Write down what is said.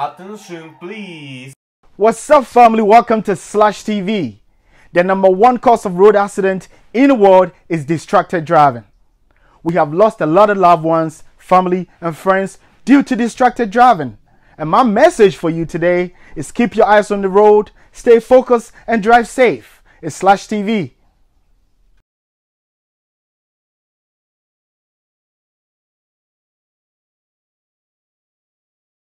Attention, please. What's up, family? Welcome to Slash TV. The number one cause of road accident in the world is distracted driving. We have lost a lot of loved ones, family, and friends due to distracted driving. And my message for you today is keep your eyes on the road, stay focused, and drive safe. It's Slash TV.